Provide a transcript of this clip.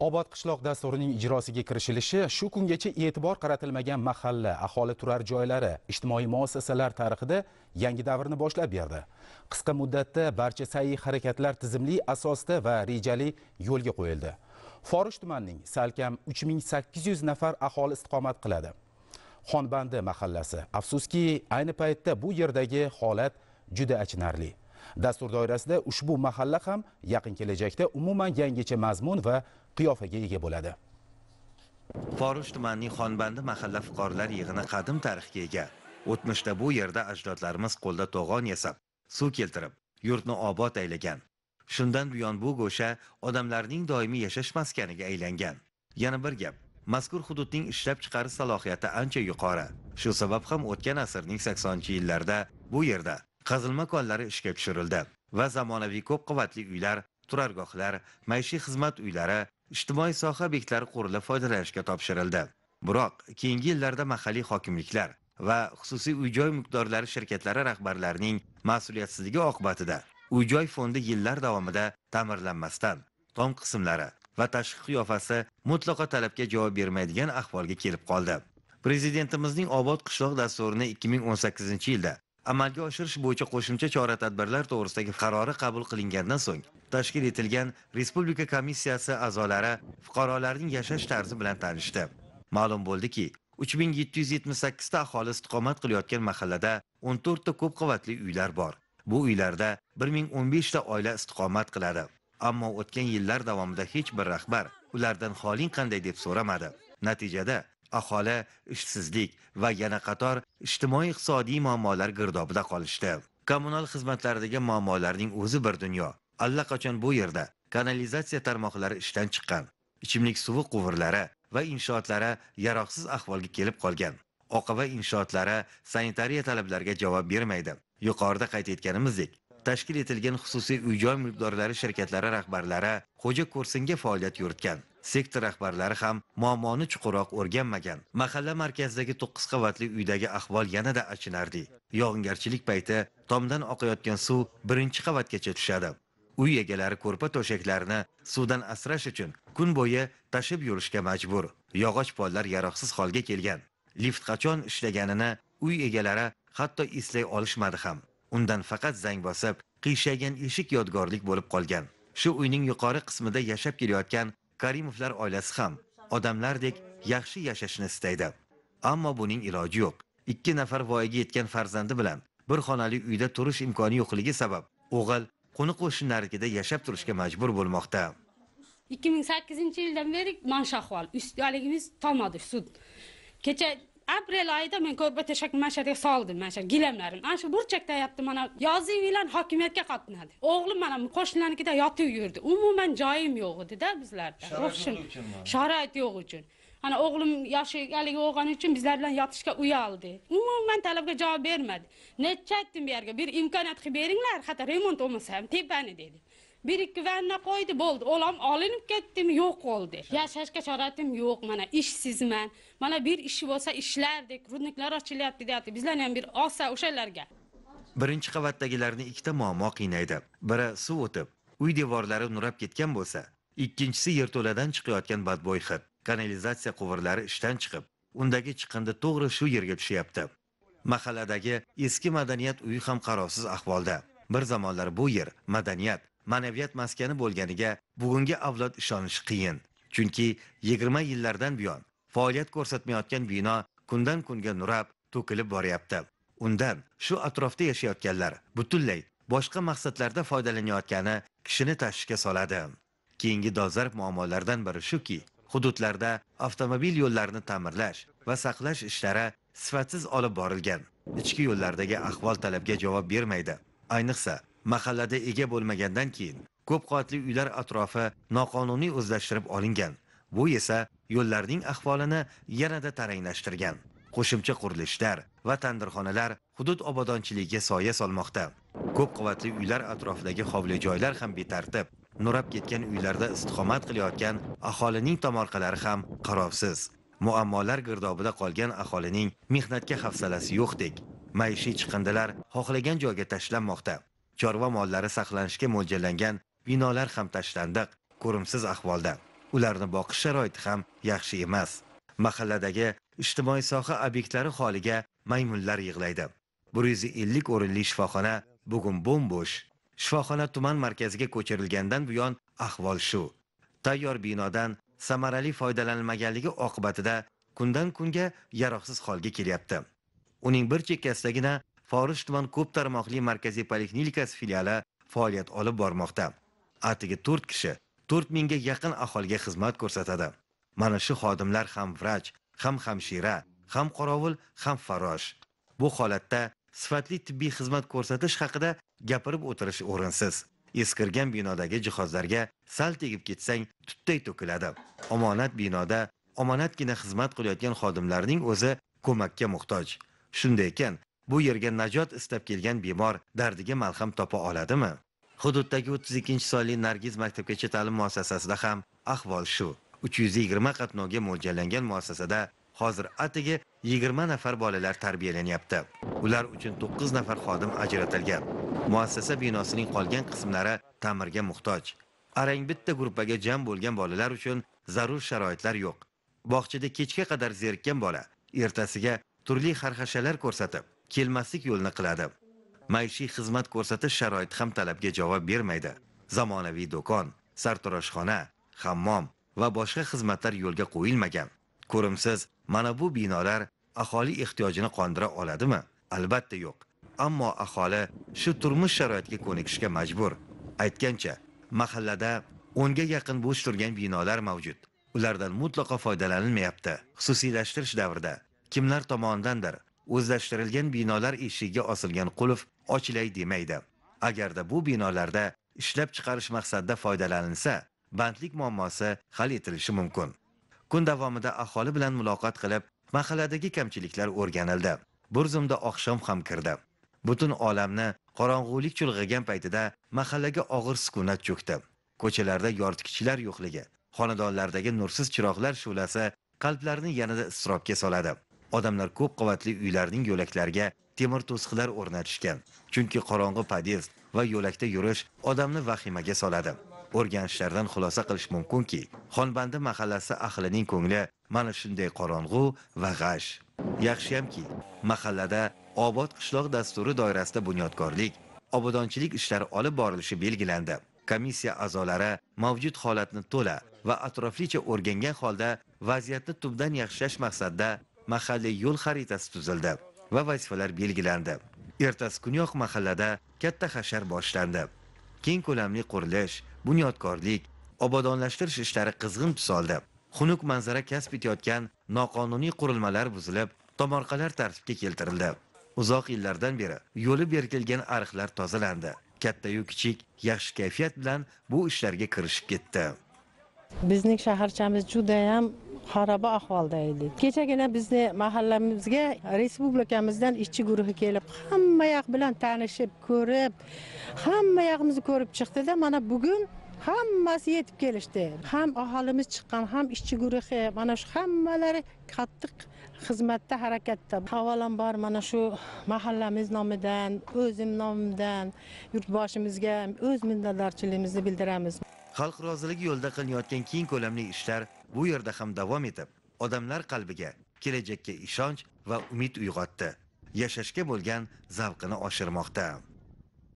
obod qishloq dasturining ijrosiga kirishilishi shu kungacha e'tibor qaratilmagan mahalla aholi turar joylari ijtimoiy muassasalar tarixida yangi davrni boshlab berdi. Qisqa muddatda barcha sa'y harakatlar tizimli asosda va rejali yo'lga qo'yildi. Forish tumanining salkam 3800 nafar aholi istiqomat qiladi. Xonbandi mahallasi. Afsuski ayni paytda bu yerdagi holat juda achinarli. Dastur doirasida ushbu mahalla ham yaqin kelajakda umuman yangicha mazmun va qiyofaga ega bo'ladi. Forush tumanining xonbandi mahalla fuqarolar yig'ini qadim tarixga ega. O'tmishda bu yerda ajdodlarimiz qo'lda to'g'on yasab suv keltirib yurtni obod aylagan. Shundan buyon bu go'sha odamlarning doimiy yashash maskaniga aylangan. Yana bir gap mazkur hududning ishlab chiqarish salohiyati ancha yuqori. Shu sabab ham o'tgan asrning 80 yillarda bu yerda qazilma konlari ishga tushirildi va zamonaviy ko'p qavatli uylar turargohlar maishiy xizmat uylari ijtimoiy soha obyektlari qurilib foydalanishga topshirildi. Biroq keyingi yillarda mahalliy hokimliklar va xususiy uy joy mulkdorlari shirkatlari rahbarlarining mas'uliyatsizligi oqibatida uy joy fondi yillar davomida ta'mirlanmasdan tom qismlari va tashqi qiyofasi mutlaqo talabga javob bermaydigan ahvolga kelib qoldi. Prezidentimizning obod qishloq dasturini 2018 yilda amalga oshirish bo'yicha qo'shimcha chora tadbirlar to'g'risidagi qarori qabul qilingandan so'ng tashkil etilgan respublika komissiyasi a'zolari fuqarolarning yashash tarzi bilan tanishdi. Ma'lum bo'ldiki 3778 ta aholi istiqomat qilayotgan mahallada 14 ta ko'p qavatli uylar bor. Bu uylarda 1015 ta oila istiqomat qiladi. Ammo o'tgan yillar davomida hech bir rahbar ulardan holing qanday? deb so'ramadi. Natijada aholi ishsizlik va yana qator ijtimoiy iqtisodiy muammolar girdobida qolishdi. Kommunal xizmatlardagi muammolarning o'zi bir dunyo. Allaqachon bu yerda kanalizatsiya tarmoqlari ishdan chiqqan ichimlik suvi quvurlari va inshootlari yaroqsiz ahvolga kelib qolgan. Oqava inshootlari sanitariya talablariga javob bermaydi. Yuqorida qayd etganimizdek tashkil etilgan xususiy uy joy mulkdorlari shirkatlari rahbarlari xo'ja ko'rsinga faoliyat yuritgan. Sektor rahbarlari ham muammoni chuqurroq o'rganmagan. Mahalla markazidagi to'qqiz qavatli uydagi ahvol yanada achinarli. Yog'ingarchilik payti tomdan oqayotgan suv birinchi qavatgacha tushadi. Uy egalari ko'rpa to'shaklarini suvdan asrash uchun kun bo'yi tashib yurishga majbur. Yog'och pollar yaroqsiz holga kelgan. Lift qachon ishlaganini uy egalari hatto eslay olishmadi ham. Undan faqat zang bosib qiyshaygan eshik yodgorlik bo'lib qolgan. Shu uyning yuqori qismida yashab kelayotgan karimovlar oilasi ham odamlardek yaxshi yashashni istaydi. Ammo buning iloji yo'q. Ikki nafar voyaga yetgan farzandi bilan bir xonali uyda turish imkoni yo'qligi sabab o'g'il qo'ni qo'shnilarnikida yashab turishga majbur bo'lmoqda. 2008 yildan beri mana shu ahvol üstaligimiz tomadi sud. Kecha aprel oyida men ko'rpa to'shak yerga soldim mana shu gilamlarini ana shu burchakda yotdi mana yozuv bilan hokimiyatga qatnadi o'g'lim mana qo'shnilarnikida yotib yurdi. Umuman joyim yo'q edida bizlarda. Sharoit yo'q uchun ana o'g'lim yoshi haligi o'lgani uchun bizlar bilan yotishga uyaldi. Umuman talabga javob bermadi. Necha aytdim bu yerga? Bir imkoniyat qilib beringlar hatto remont bo'lmasa ham tepani dedi bir ikki vanna qo'ydi bo'ldi. O'lam olinib ketdim yo'q bo'ldi yashashga sharoitim yo'q mana ishsizman. Mana bir ishi bo'lsa ishlardik rudniklar ochilyapti deyapti. Bizlarni ham bir olsa o'shalarga. Birinchi qavatdagilarni ikkita muammo qiynaydi. Biri suv o'tib uy devorlari nurab ketgan bo'lsa ikkinchisi yerto'ladan chiqayotgan badbo'y hid. Kanalizatsiya quvurlari ishdan chiqib undagi chiqindi to'g'ri shu yerga tushyapti. Mahalladagi eski madaniyat uyi ham qarovsiz ahvolda. Bir zamonlar bu yer madaniyat ma'naviyat maskani bo'lganiga bugungi avlod ishonishi qiyin. Chunki 20 yillardan buyon faoliyat ko'rsatmayotgan bino kundan kunga nurab to'kilib boryapti. Undan shu atrofda yashayotganlar butunlay boshqa maqsadlarda foydalanayotgani kishini tashvishga soladi. Keyingi dolzarb muammolardan biri shuki hududlarda avtomobil yo'llarini ta'mirlash va saqlash ishlari sifatsiz olib borilgan. Ichki yo'llardagi ahvol talabga javob bermaydi. Ayniqsa mahallada ega bo'lmagandan keyin ko'p qavatli uylar atrofi noqonuniy o'zlashtirib olingan. Bu esa yo'llarning ahvolini yanada taranglashtirgan. Qo'shimcha qurilishlar va tandirxonalar hudud obodonchiligiga soya solmoqda. Ko'p qavatli uylar atrofidagi hovli joylar ham betartib nurab ketgan uylarda istiqomat qilayotgan aholining tomorqalari ham qarovsiz. Muammolar girdobida qolgan aholining mehnatga hafsalasi yo'qdek. Maishiy chiqindilar xohlagan joyga tashlanmoqda. Chorva mollari saqlanishga mo'ljallangan binolar ham tashlandiq ko'rimsiz ahvolda. Ularni boqish sharoiti ham yaxshi emas. Mahalladagi ijtimoiy soha obyektlari holiga maymunlar yig'laydi. Bir yuz ellik o'rinli shifoxona bugun bo'mbo'sh. Shifoxona tuman markaziga ko'chirilgandan buyon ahvol shu. Tayyor binodan samarali foydalanilmaganligi oqibatida kundan kunga yaroqsiz holga kelyapti. Uning bir chekkasidagina forish tuman ko'p tarmoqli markaziy poliklinikasi filiali faoliyat olib bormoqda. Atigi to'rt kishi to'rt mingga yaqin aholiga xizmat ko'rsatadi. Mana shu xodimlar ham vrach ham hamshira ham qorovul ham farosh bu holatda sifatli tibbiy xizmat ko'rsatish haqida gapirib o'tirish o'rinsiz. Eskirgan binodagi jihozlarga sal tegib ketsang tutday to'kiladi. Omonat binoda omonatgina xizmat qilayotgan xodimlarning o'zi ko'makka muhtoj. Shunday ekan bu yerga najot istab kelgan bemor dardiga malham topa oladimi? Hududdagi o'ttiz ikkinchi sonli nargiz maktabgacha ta'lim muassasasida ham ahvol shu. Uch yuz yigirma qatnovga mo'ljallangan muassasada hozir atigi yigirma nafar bolalar tarbiyalanyapti. Ular uchun to'qqiz nafar xodim ajratilgan. Muassasa binosining qolgan qismlari ta'mirga muhtoj. Arang bitta gruppaga jam bo'lgan bolalar uchun zarur sharoitlar yo'q. Bog'chada kechga qadar zerikkan bola ertasiga turli xarxashalar ko'rsatib kelmaslik yo'lini qiladi. Maishiy xizmat ko'rsatish sharoiti ham talabga javob bermaydi. Zamonaviy do'kon sartaroshxona hammom va boshqa xizmatlar yo'lga qo'yilmagan. Ko'rimsiz mana bu binolar aholi ehtiyojini qondira oladimi? Albatta yo'q. Ammo aholi shu turmush sharoitiga ko'nikishga majbur. Aytgancha mahallada o'nga yaqin bo'sh turgan binolar mavjud. Ulardan mutlaqo foydalanilmayapti xususiylashtirish davrida. Kimlar tomonidandir o'zlashtirilgan binolar eshigiga osilgan qulf ochilay demaydi. Agarda bu binolarda ishlab chiqarish maqsadida foydalanilsa bandlik muammosi hal etilishi mumkin. Kun davomida aholi bilan muloqot qilib mahalladagi kamchiliklar o'rganildi. Bir zumda oqshom ham kirdi. Butun olamni qorong'ulik chulg'agan paytida mahallaga og'ir sukunat cho'kdi. Ko'chalarda yoritgichlar yo'qligi xonadonlardagi nursiz chiroqlar shu'lasi qalblarni yanada iztirobga soladi. Odamlar ko'p qavatli uylarning yo'laklariga temir to'siqlar o'rnatishgan. Chunki qorong'i pod'ezd va yo'lakda yurish odamni vahimaga soladi. O'rganishlardan xulosa qilish mumkinki xonbandi mahallasi ahlining ko'ngli mana shunday qorong'u va g'ash. Yaxshiyamki mahallada obod qishloq dasturi doirasida bunyodkorlik obodonchilik ishlari olib borilishi belgilandi. Komissiya a'zolari mavjud holatni to'la va atroflicha o'rgangan holda vaziyatni tubdan yaxshilash maqsadida mahalliy yo'l xaritasi tuzildi va vazifalar belgilandi. Ertasi kuniyoq mahallada katta hashar boshlandi. Keng ko'lamli qurilish bunyodkorlik obodonlashtirish ishlari qizg'in tus oldi xunuk manzara kasb etayotgan noqonuniy qurilmalar buzilib tomorqalar tartibga keltirildi. Uzoq yillardan beri yo'li berkilgan ariqlar tozalandi. Kattayu kichik yaxshi kayfiyat bilan bu ishlarga kirishib ketdi. Bizning shaharchamiz judayam xaroba ahvolda edi. Kechagina bizni mahallamizga respublikamizdan ishchi guruhi kelib hamma yoq bilan tanishib ko'rib hamma yoqimizni ko'rib chiqdida mana bugun hammasi yetib kelishdi. Ham aholimiz chiqqan ham ishchi guruhi mana shu hammalari qattiq xizmatda harakatda. Avvalambor mana shu mahallamiz nomidan o'zim nomimdan yurtboshimizga o'z minnatdorchiligimizni bildiramiz. Xalq roziligi yo'lida qilinayotgan keng ko'lamli ishlar bu yerda ham davom etib odamlar qalbiga kelajakka ishonch va umid uyg'otdi. Yashashga bo'lgan zavqini oshirmoqda.